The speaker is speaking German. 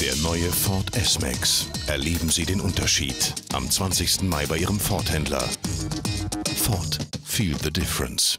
Der neue Ford S-Max. Erleben Sie den Unterschied. Am 20. Mai bei Ihrem Ford-Händler. Ford. Feel the difference.